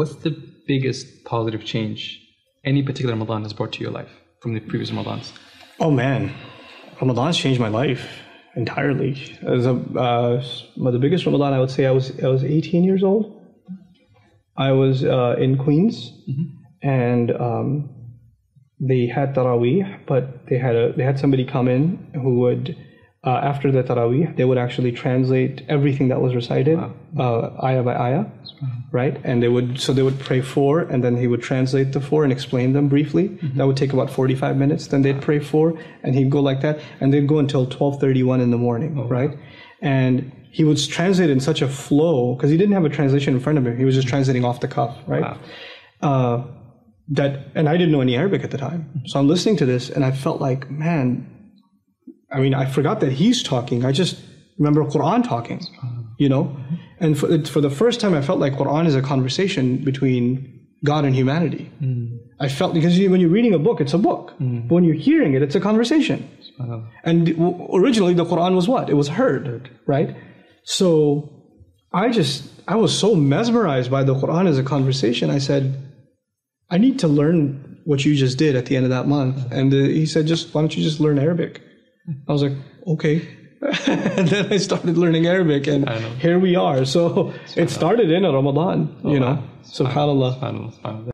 What's the biggest positive change any particular Ramadan has brought to your life from the previous Ramadans? Oh man, Ramadan's changed my life entirely. As a, uh, the biggest Ramadan, I would say I was I was 18 years old. I was uh, in Queens, and um, they had Taraweeh, but they had a they had somebody come in who would. Uh, after the Taraweeh, they would actually translate everything that was recited, uh, ayah by ayah, right? And they would so they would pray four, and then he would translate the four and explain them briefly. That would take about forty-five minutes. Then they'd pray four, and he'd go like that, and they'd go until twelve thirty-one in the morning, right? And he would translate in such a flow because he didn't have a translation in front of him. He was just translating off the cuff, right? Uh, that and I didn't know any Arabic at the time, so I'm listening to this, and I felt like, man, I mean, I forgot that he's talking. I just remember Quran talking, you know? And for, for the first time, I felt like Quran is a conversation between God and humanity. Hmm. I felt, because you, when you're reading a book, it's a book. Hmm. But when you're hearing it, it's a conversation. And w- originally, the Quran was what? It was heard, right? So I just, I was so mesmerized by the Quran as a conversation. I said, I need to learn what you just did at the end of that month. Hmm. And uh, he said, just why don't you just learn Arabic? I was like, okay. and then I started learning Arabic, and here we are. So it started in a Ramadan, you know. Subhanallah. SubhanAllah, SubhanAllah.